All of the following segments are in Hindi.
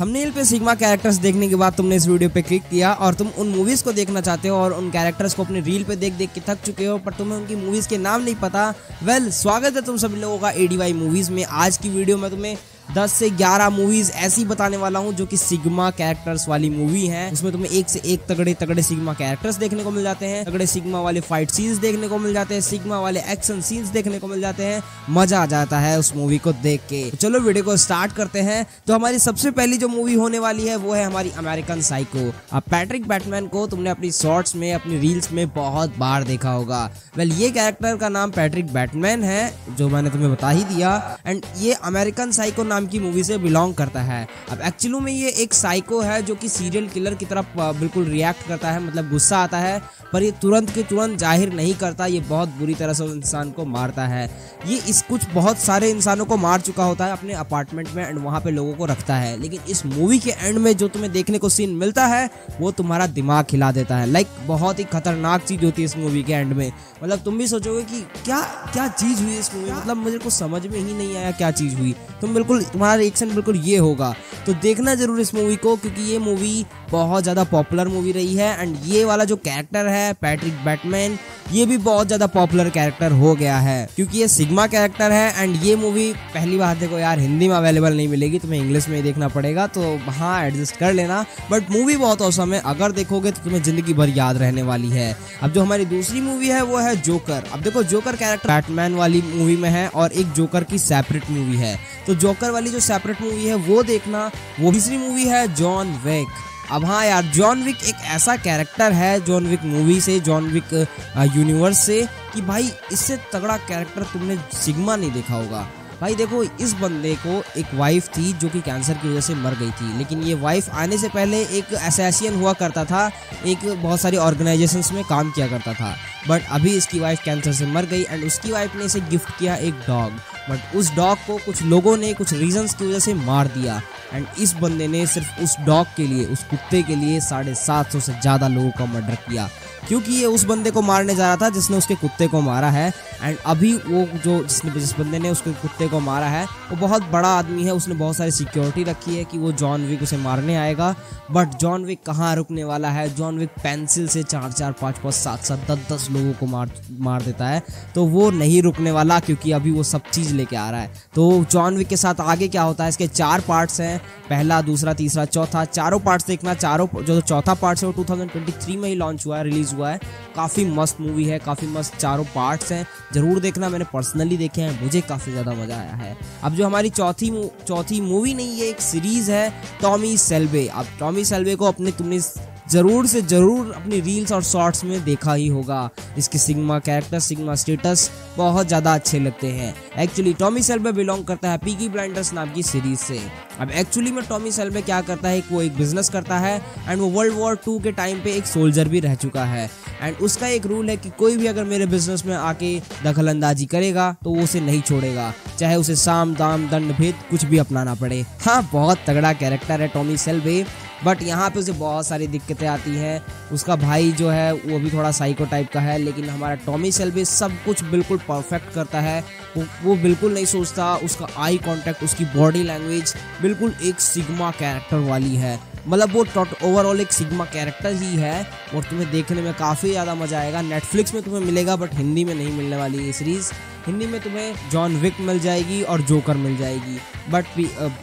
थंबनेल पे सिग्मा कैरेक्टर्स देखने के बाद तुमने इस वीडियो पे क्लिक किया और तुम उन मूवीज़ को देखना चाहते हो और उन कैरेक्टर्स को अपने रील पे देख देख के थक चुके हो पर तुम्हें उनकी मूवीज़ के नाम नहीं पता। वेल well, स्वागत है तुम सभी लोगों का एडीवाई मूवीज़ में। आज की वीडियो में तुम्हें 10 से 11 मूवीज़ ऐसी बताने वाला हूँ जो कि सिग्मा कैरेक्टर्स वाली मूवी है। उसमें तुम्हें एक से एक तगड़े तगड़े सिग्मा कैरेक्टर्स देखने को मिल जाते हैं। तगड़े सिग्मा वाले फाइट सीन्स देखने को मिल जाते हैं। सिग्मा वाले एक्शन सीन्स देखने को मिल जाते हैं। मज़ा आ जाता है उस मूवी को देख के। तो चलो वीडियो को स्टार्ट करते हैं। तो हमारी सबसे पहली जो मूवी होने वाली है, वो है हमारी अमेरिकन साइको अब पैट्रिक बैटमैन को तुमने अपनी शॉर्ट्स में, अपनी रील्स में बहुत बार देखा होगा। वेल ये कैरेक्टर का नाम पैट्रिक बैटमैन है, जो मैंने तुम्हें बता ही दिया। एंड ये अमेरिकन साइको नाम की मूवी से बिलोंग करता है। अब एक्चुअली में ये एक साइको है जो कि सीरियल किलर की तरफ़ बिल्कुल रिएक्ट करता है मतलब गुस्सा आता है पर ये तुरंत के तुरंत ज़ाहिर नहीं करता ये बहुत बुरी तरह से उस इंसान को मारता है। ये इस कुछ बहुत सारे इंसानों को मार चुका होता है अपने अपार्टमेंट में एंड वहाँ पे लोगों को रखता है। लेकिन इस मूवी के एंड में जो तुम्हें देखने को सीन मिलता है वो तुम्हारा दिमाग खिला देता है। लाइक बहुत ही खतरनाक चीज़ होती है इस मूवी के एंड में। मतलब तुम भी सोचोगे कि क्या क्या चीज़ हुई इस मूवी मतलब मुझे कुछ समझ में ही नहीं आया क्या चीज़ हुई। तुम बिल्कुल तुम्हारा रिएक्शन बिल्कुल ये होगा। तो देखना ज़रूर इस मूवी को, क्योंकि ये मूवी बहुत ज़्यादा पॉपुलर मूवी रही है। एंड ये वाला जो कैरेक्टर है पैट्रिक बैटमैन ये भी बहुत ज़्यादा पॉपुलर कैरेक्टर हो गया है, क्योंकि ये सिग्मा कैरेक्टर है एंड ये मूवी पहली बात देखो यार, हिंदी में अवेलेबल नहीं मिलेगी, तुम्हें इंग्लिश में ही देखना पड़ेगा तो हाँ एडजस्ट कर लेना। बट मूवी बहुत औसम है, अगर देखोगे तो तुम्हें ज़िंदगी भर याद रहने वाली है। अब जो हमारी दूसरी मूवी है, वो है जोकर अब देखो जोकर कैरेक्टर बैटमैन वाली मूवी में है और एक जोकर की सेपरेट मूवी है। तो जोकर वाली जो सेपरेट मूवी है, वो देखना। वो तीसरी मूवी है जॉन वेक अब हाँ यार, जॉन विक एक ऐसा कैरेक्टर है, जॉन विक मूवी से, जॉन विक यूनिवर्स से कि भाई इससे तगड़ा कैरेक्टर तुमने सिग्मा नहीं देखा होगा। भाई देखो, इस बंदे को एक वाइफ थी जो कि कैंसर की वजह से मर गई थी। लेकिन ये वाइफ आने से पहले एक एसेसियन हुआ करता था, एक बहुत सारी ऑर्गेनाइजेशंस में काम किया करता था। बट अभी इसकी वाइफ कैंसर से मर गई एंड उसकी वाइफ ने इसे गिफ्ट किया एक डॉग बट उस डॉग को कुछ लोगों ने कुछ रीजंस की वजह से मार दिया। एंड इस बंदे ने सिर्फ़ उस डॉग के लिए, उस कुत्ते के लिए साढ़े सात सौ से ज़्यादा लोगों का मर्डर किया। क्योंकि ये उस बंदे को मारने जा रहा था जिसने उसके कुत्ते को मारा है। एंड अभी वो जो जिसने जिस बंदे ने उसके कुत्ते को मारा है, वो बहुत बड़ा आदमी है। उसने बहुत सारी सिक्योरिटी रखी है कि वो जॉन विक उसे मारने आएगा। बट जॉन विक कहाँ रुकने वाला है? जॉन विक पेंसिल से चार चार, पाँच पाँच, सात सात, दस दस लोगों को मार मार देता है। तो वो नहीं रुकने वाला क्योंकि अभी वो सब चीज़ लेके आ रहा है। तो जॉन विक के साथ आगे क्या होता है? इसके चार पार्ट्स हैं। पहला, दूसरा, तीसरा, चौथा। चारों पार्ट्स देखना, चारों जो चौथा पार्ट्स है वो 2023 में ही लॉन्च हुआ है रिलीज़ हुआ है। काफ़ी मस्त मूवी है, काफ़ी मस्त चारों पार्ट्स हैं। ज़रूर देखना, मैंने पर्सनली देखे हैं। मुझे काफ़ी ज़्यादा मज़ा आया है। अब जो हमारी चौथी चौथी मूवी नहीं है एक सीरीज़ है टॉमी सेल्वे अब टॉमी सेल्वे को अपने तुमने ज़रूर से ज़रूर अपनी रील्स और शॉर्ट्स में देखा ही होगा। इसके सिग्मा कैरेक्टर सिग्मा स्टेटस बहुत ज़्यादा अच्छे लगते हैं। एक्चुअली टॉमी सेल्वे बिलोंग करता है पीकी ब्लाइंडर्स नाम की सीरीज़ से। अब एक्चुअली में टॉमी सेल्वे क्या करता है वो एक बिज़नेस करता है एंड वो वर्ल्ड वॉर टू के टाइम पे एक सोल्जर भी रह चुका है। एंड उसका एक रूल है कि कोई भी अगर मेरे बिज़नेस में आके दखल अंदाजी करेगा तो वो उसे नहीं छोड़ेगा। चाहे उसे साम, दाम, दंड, भेद कुछ भी अपनाना पड़े। हाँ बहुत तगड़ा कैरेक्टर है टॉमी सेल्वे बट यहाँ पे उसे बहुत सारी दिक्कतें आती हैं। उसका भाई जो है वो भी थोड़ा साइको टाइप का है लेकिन हमारा टॉमी सेल्वी सब कुछ बिल्कुल परफेक्ट करता है। वो, वो बिल्कुल नहीं सोचता उसका आई कांटेक्ट उसकी बॉडी लैंग्वेज बिल्कुल एक सिग्मा कैरेक्टर वाली है। मतलब वो टॉट ओवरऑल एक सिग्मा कैरेक्टर ही है और तुम्हें देखने में काफ़ी ज़्यादा मज़ा आएगा। नेटफ्लिक्स में तुम्हें मिलेगा बट हिंदी में नहीं मिलने वाली ये सीरीज़ हिंदी में तुम्हें जॉन विक मिल जाएगी और जोकर मिल जाएगी। बट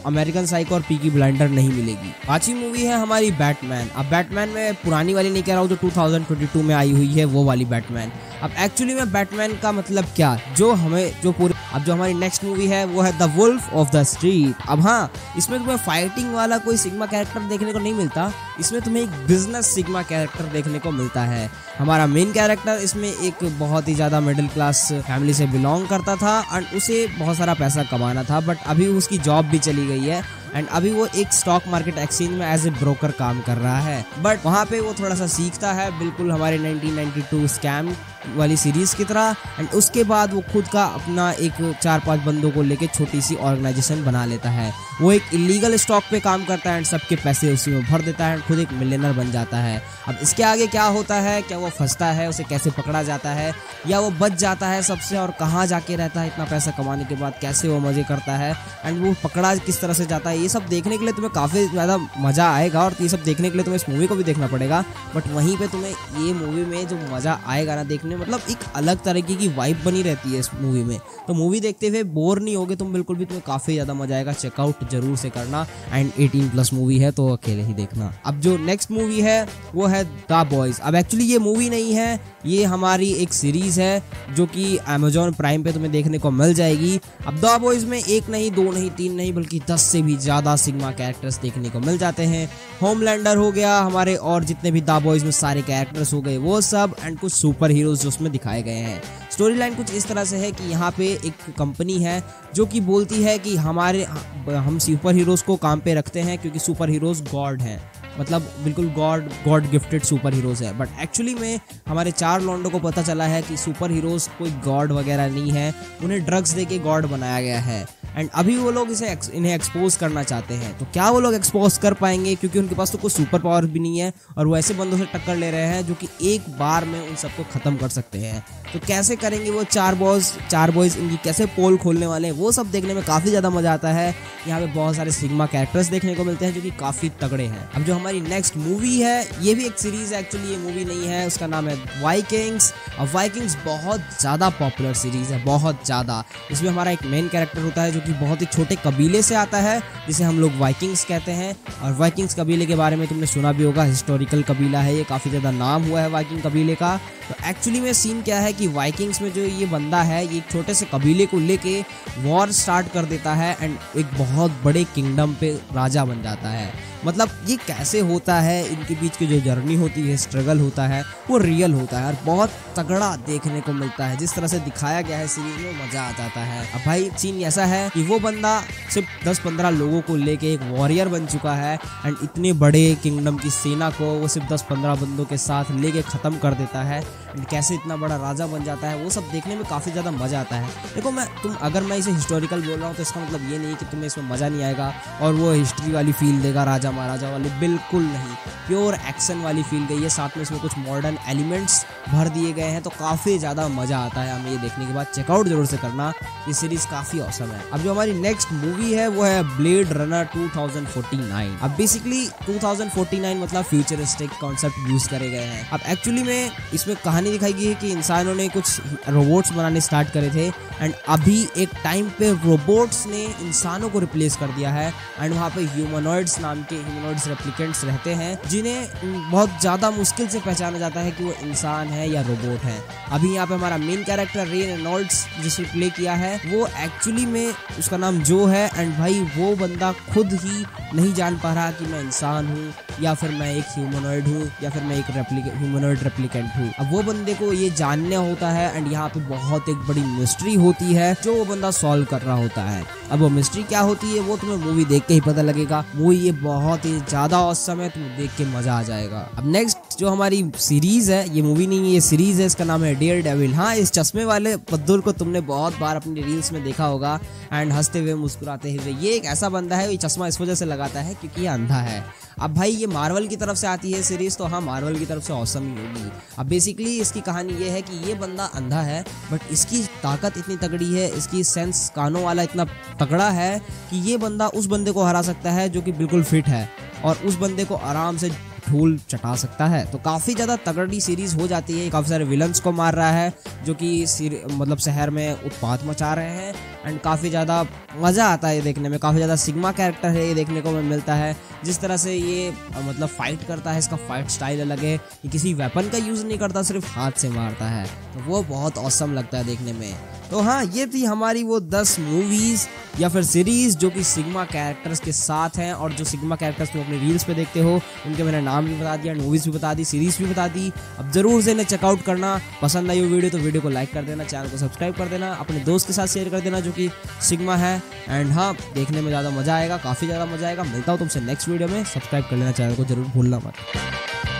अमेरिकन साइको और पीकी ब्लाइंडर नहीं मिलेगी। पांचवी मूवी है हमारी बैटमैन अब बैटमैन में पुरानी वाली नहीं कह रहा हूँ, जो टू में आई हुई है, वो वाली बैटमैन अब एक्चुअली में बैटमैन का मतलब क्या? जो हमें, जो पूरे अब जो हमारी नेक्स्ट मूवी है, वो है the Wolf of the Street अब हाँ इसमें तुम्हें फाइटिंग वाला कोई सिग्मा कैरेक्टर देखने को नहीं मिलता। इसमें तुम्हें एक बिज़नेस सिग्मा कैरेक्टर देखने को मिलता है। हमारा मेन कैरेक्टर इसमें एक बहुत ही ज़्यादा मिडिल क्लास फैमिली से बिलोंग करता था एंड उसे बहुत सारा पैसा कमाना था बट अभी उसकी जॉब भी चली गई है एंड अभी वो एक स्टॉक मार्केट एक्सचेंज में एज ए ब्रोकर काम कर रहा है। बट वहाँ पे वो थोड़ा सा सीखता है, बिल्कुल हमारे 1992 स्कैम वाली सीरीज़ की तरह एंड उसके बाद वो खुद का अपना एक चार पाँच बंदों को लेके छोटी सी ऑर्गेनाइजेशन बना लेता है। वो एक इलीगल स्टॉक पे काम करता है एंड सबके पैसे उसी में भर देता है खुद एक मिलेनर बन जाता है। अब इसके आगे क्या होता है, क्या वो फंसता है, उसे कैसे पकड़ा जाता है, या वो बच जाता है सबसे, और कहाँ जाके रहता है, इतना पैसा कमाने के बाद कैसे वो मज़े करता है एंड वो पकड़ा किस तरह से जाता है, ये सब देखने के लिए तुम्हें काफ़ी ज़्यादा मज़ा आएगा, और ये सब देखने के लिए तुम्हें इस मूवी को भी देखना पड़ेगा। बट वहीं पर तुम्हें ये मूवी में जो मज़ा आएगा ना देखने मतलब एक अलग तरीके की वाइब बनी रहती है इस मूवी में। तो मूवी देखते हुए बोर नहीं होगे तुम, बिल्कुल भी तुम्हें काफ़ी ज़्यादा मज़ा आएगा। चेकआउट ज़रूर से करना। एंड 18 प्लस मूवी है तो अकेले ही देखना। अब जो नेक्स्ट मूवी है, वो है द बॉयज़ अब एक्चुअली ये मूवी नहीं है, ये हमारी एक सीरीज़ है, जो कि अमेजोन प्राइम पे तुम्हें देखने को मिल जाएगी। अब द बॉयज़ में एक नहीं, दो नहीं, तीन नहीं, बल्कि दस से भी ज़्यादा सिग्मा कैरेक्टर्स देखने को मिल जाते हैं। होमलैंडर हो गया, हमारे और जितने भी द बॉयज़ में सारे कैरेक्टर्स हो गए, वो सब एंड कुछ सुपर हीरोज जो उसमें दिखाए गए हैं। स्टोरी लाइन कुछ इस तरह से है कि यहाँ पे एक कंपनी है जो कि बोलती है कि हमारे, हम सुपर हीरोज को काम पे रखते हैं क्योंकि सुपर हीरोज गॉड हैं। मतलब बिल्कुल god god gifted super heroes है। बट एक्चुअली में हमारे चार लॉन्डो को पता चला है कि सुपर हीरोज कोई गॉड वगैरह नहीं है। उन्हें ड्रग्स दे के गॉड बनाया गया है। एंड अभी वो लोग इसे इन्हें एक्सपोज करना चाहते हैं। तो क्या वो लोग एक्सपोज कर पाएँगे? क्योंकि उनके पास तो कोई सुपर पावर भी नहीं है और वो ऐसे बंदों से टक्कर ले रहे हैं जो कि एक बार में उन सबको खत्म कर सकते हैं। तो कैसे करेंगे वो चार बॉयज़ चार बॉयज़ इनकी कैसे पोल खोलने वाले हैं? वो सब देखने में काफ़ी ज़्यादा मज़ा आता है। यहाँ पे बहुत सारे सिग्मा कैरेक्टर्स देखने को मिलते हैं जो कि काफ़ी तगड़े हैं। अब जो हमारी नेक्स्ट मूवी है, ये भी एक सीरीज़ है एक्चुअली ये मूवी नहीं है। उसका नाम है वाइकिंग्स अब वाइकिंग्स बहुत ज़्यादा पॉपुलर सीरीज़ है, बहुत ज़्यादा। इसमें हमारा एक मेन कैरेक्टर होता है जो कि बहुत ही छोटे कबीले से आता है, जिसे हम लोग वाइकिंग्स कहते हैं। और वाइकिंग्स कबीले के बारे में तुमने सुना भी होगा हिस्टोरिकल कबीला है ये, काफ़ी ज़्यादा नाम हुआ है वाइकिंग कबीले का। तो एक्चुअली में सीन क्या है कि वाइकिंग्स में जो ये बंदा है, ये छोटे से कबीले को लेके वॉर स्टार्ट कर देता है एंड एक बहुत बड़े किंगडम पे राजा बन जाता है। मतलब ये कैसे होता है, इनके बीच की जो जर्नी होती है स्ट्रगल होता है, वो रियल होता है और बहुत तगड़ा देखने को मिलता है। जिस तरह से दिखाया गया है सीरीज़ में मज़ा आ जाता है। अब भाई सीन ऐसा है कि वो बंदा सिर्फ़ 10-15 लोगों को लेके एक वॉरियर बन चुका है एंड इतने बड़े किंगडम की सेना को वो सिर्फ़ 10-15 बंदों के साथ लेके ख़त्म कर देता है एंड कैसे इतना बड़ा राजा बन जाता है, वो सब देखने में काफ़ी ज़्यादा मज़ा आता है। देखो मैं, तुम, अगर मैं इसे हिस्टोरिकल बोल रहा हूँ तो इसका मतलब ये नहीं कि तुम्हें इसमें मज़ा नहीं आएगा और वो हिस्ट्री वाली फील देगा, राजा महाराजा वाली, बिल्कुल नहीं। प्योर एक्शन वाली फील गई है साथ में इसमें कुछ मॉडर्न एलिमेंट्स भर दिए गए हैं तो काफ़ी ज़्यादा मज़ा आता है हमें ये देखने के बाद। चेकआउट ज़रूर से करना, ये सीरीज़ काफ़ी औसम है। अब जो हमारी नेक्स्ट मूवी है, वो है ब्लेड रनर 2049 अब बेसिकली 2049 मतलब फ्यूचरिस्टिक कॉन्सेप्ट यूज़ करे गए हैं। अब एक्चुअली में इसमें कहानी दिखाई गई है कि इंसानों ने कुछ रोबोट्स बनाने स्टार्ट करे थे एंड अभी एक टाइम पे रोबोट्स ने इंसानों को रिप्लेस कर दिया है एंड वहाँ पे ह्यूमनॉइड्स नाम के ह्यूमनॉइड्स रेप्लिकेंट्स रहते हैं, जिन्हें बहुत ज़्यादा मुश्किल से पहचाना जाता है कि वो इंसान है या रोबोट है। अभी यहाँ पे हमारा मेन कैरेक्टर रे रेनॉल्ड्स जिसने प्ले किया है, वो एक्चुअली में उसका नाम जो है एंड भाई वो बंदा खुद ही नहीं जान पा रहा कि मैं इंसान हूँ, या फिर मैं एक ह्यूमनॉइड हूँ, या फिर मैं एक ह्यूमनॉइड रेप्लिकेंट हूँ। अब वो बंदे को ये जानना होता है एंड यहाँ पे बहुत एक बड़ी मिस्ट्री होती है, जो वो बंदा सॉल्व कर रहा होता है। अब वो मिस्ट्री क्या होती है, वो तुम्हें मूवी देख के ही पता लगेगा। मूवी ये बहुत ही ज़्यादा औसम है, तुम्हें देख के मज़ा आ जाएगा। अब नेक्स्ट जो हमारी सीरीज़ है, ये मूवी नहीं है, ये सीरीज़ है, इसका नाम है डियर डेविल हाँ इस चश्मे वाले पद्दुल को तुमने बहुत बार अपनी रील्स में देखा होगा एंड हँसते हुए, मुस्कुराते हुए। ये एक ऐसा बंदा है, ये चश्मा इस वजह से लगाता है क्योंकि ये अंधा है। अब भाई, ये मार्वल की तरफ़ से आती है सीरीज़ तो हाँ मार्वल की तरफ़ से औसम ही होगी। अब बेसिकली इसकी कहानी ये है कि ये बंदा अंधा है बट इसकी ताकत इतनी तगड़ी है, इसकी सेंस कानों वाला इतना तगड़ा है कि ये बंदा उस बंदे को हरा सकता है जो कि बिल्कुल फिट है, और उस बंदे को आराम से धूल चटा सकता है। तो काफ़ी ज़्यादा तगड़ी सीरीज़ हो जाती है। काफ़ी सारे विलन्स को मार रहा है, जो कि मतलब शहर में उत्पात मचा रहे हैं। एंड काफ़ी ज़्यादा मज़ा आता है ये देखने में। काफ़ी ज़्यादा सिग्मा कैरेक्टर है ये देखने को मिलता है। जिस तरह से ये मतलब फाइट करता है, इसका फाइट स्टाइल अलग है ये किसी वेपन का यूज़ नहीं करता, सिर्फ़ हाथ से मारता है। तो वो बहुत औसम लगता है देखने में। तो हाँ ये थी हमारी वो दस मूवीज़ या फिर सीरीज़ जो कि सिग्मा कैरेक्टर्स के साथ हैं और जो सिग्मा कैरेक्टर्स तुम अपने रील्स पे देखते हो, उनके मैंने नाम भी बता दिया मूवीज़ भी बता दी सीरीज़ भी बता दी। अब ज़रूर से इन्हें चेकआउट करना। पसंद आई वो वीडियो तो वीडियो को लाइक कर देना चैनल को सब्सक्राइब कर देना, अपने दोस्त के साथ शेयर कर देना जो कि सिग्मा है। एंड हाँ देखने में ज़्यादा मज़ा आएगा, काफ़ी ज़्यादा मज़ा आएगा। मिलता हूँ तुमसे नेक्स्ट वीडियो में। सब्सक्राइब कर लेना चैनल को, ज़रूर भूलना मत।